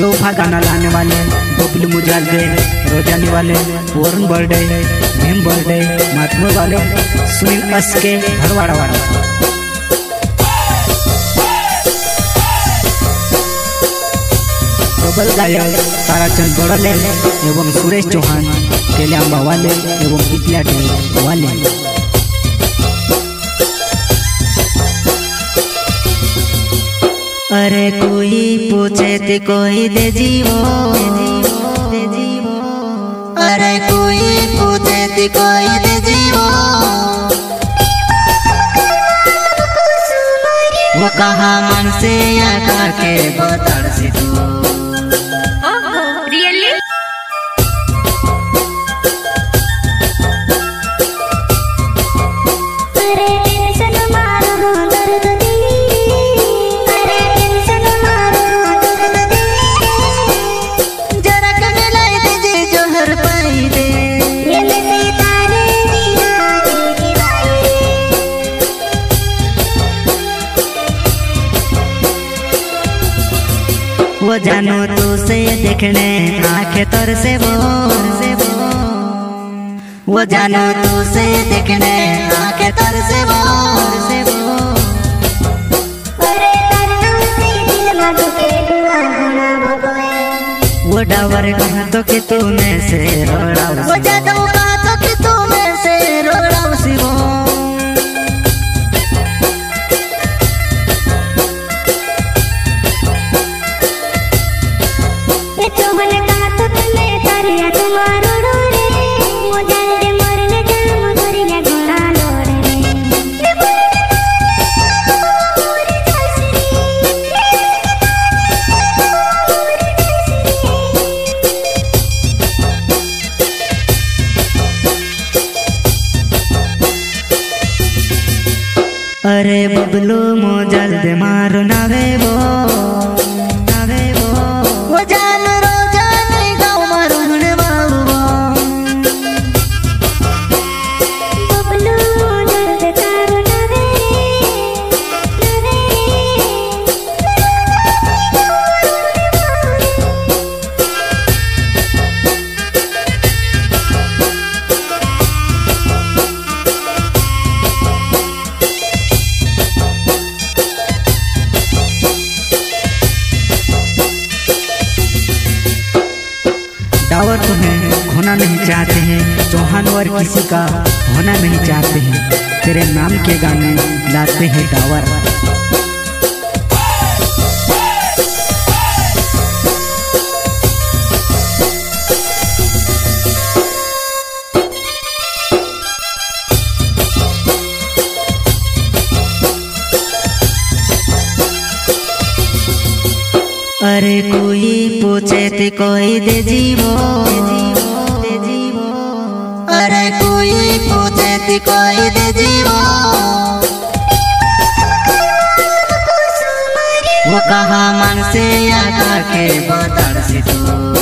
तूफा गाना लाने वाले, बबलू मुजालदे रोजानी वाले, वरुण बर्डे, भीम बर्डे, महात्मा वाले सुनील अस्के भरवाड़ा वाला। डबल गायक ताराचंद बड़ले एवं सुरेश चौहान केल्याम्बा वाले एवं इतिया वाले अरे कोई पूछे ते कोई दे जीवो अरे कोई पूछे ते कोई दे जीवो। वो कहा मन से या करके बता सी तू जानो तू से देखने आँखें तर से वो से वो वो जानो तू से देखने आँखें तर से वो। से वो वो डावर कहा तो कि तू में से रोड़ा वो जादू बबलू मो जल्द मारो नावे वो। चौहान और किसी का होना नहीं चाहते हैं। तेरे नाम के गाने लाते हैं डावर। अरे कोई पूछे ते कोई दे जीवो। कहा मन से या करके बदल सी तू।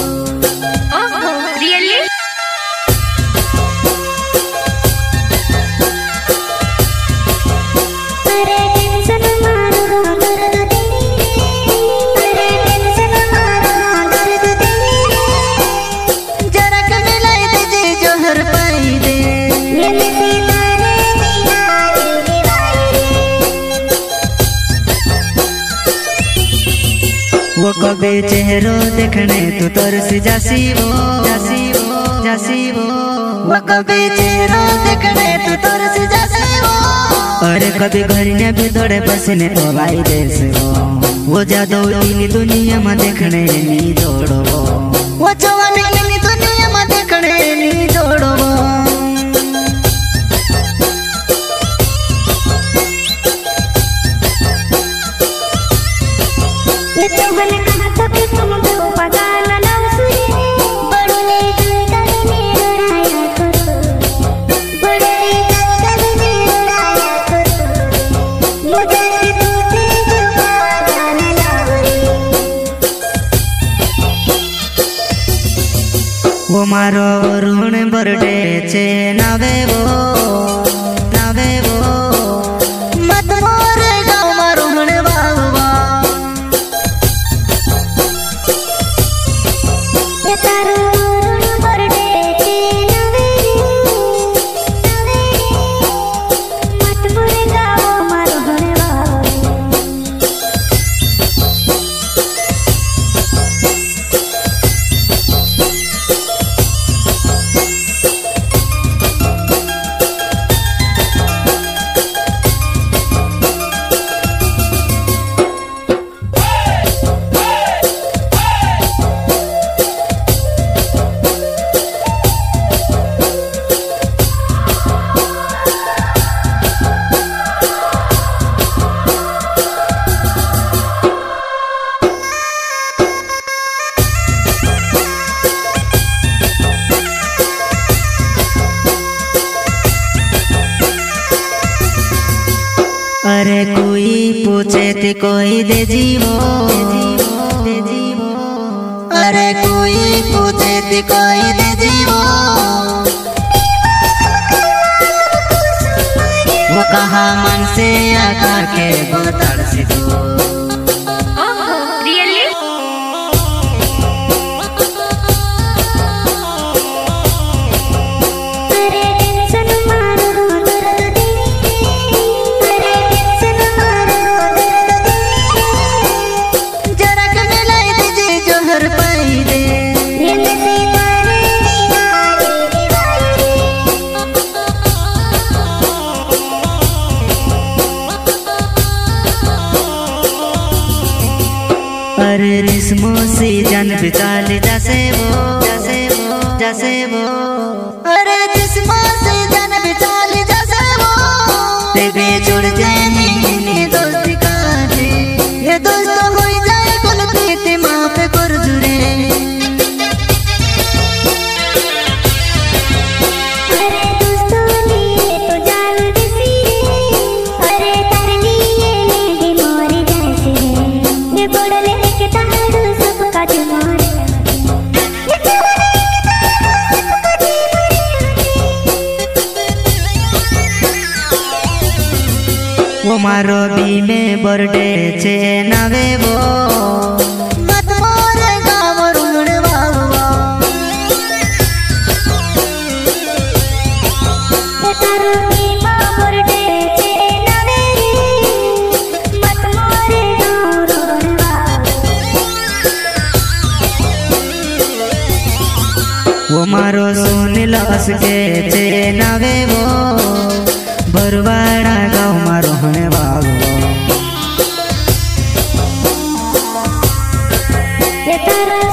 चेहरो देखने तू तरस जासी वो जासी वो जासी वो। वो कबे चेहरो देखने तू तरस जासी वो। अरे कभी घर ने भी दौड़े बसने ओ भाई देश वो। वो जादू इन दुनिया में देखने नी दौड़ो वो जवान वो मारो ऋण बरडे छे अरे कोई पूछे ते कोई दे जीवो। अरे कोई पूछे ते कोई दे जीवो। वो कहा मन से आकर के बोतल से जैसे वो जैसे वो जैसे वो। अरे रिस्मो से जन जैसे वो। तेरे जुड़ जाए। में बर्थडे छे नवे वो। मत मोर गाँव रुण बाबा ये की माँ बर्थडे छे नवे मत मोरे गाँव रोड़वा वो मारो सुन लस के चे नवे वो। बरवाड़ा ये तारा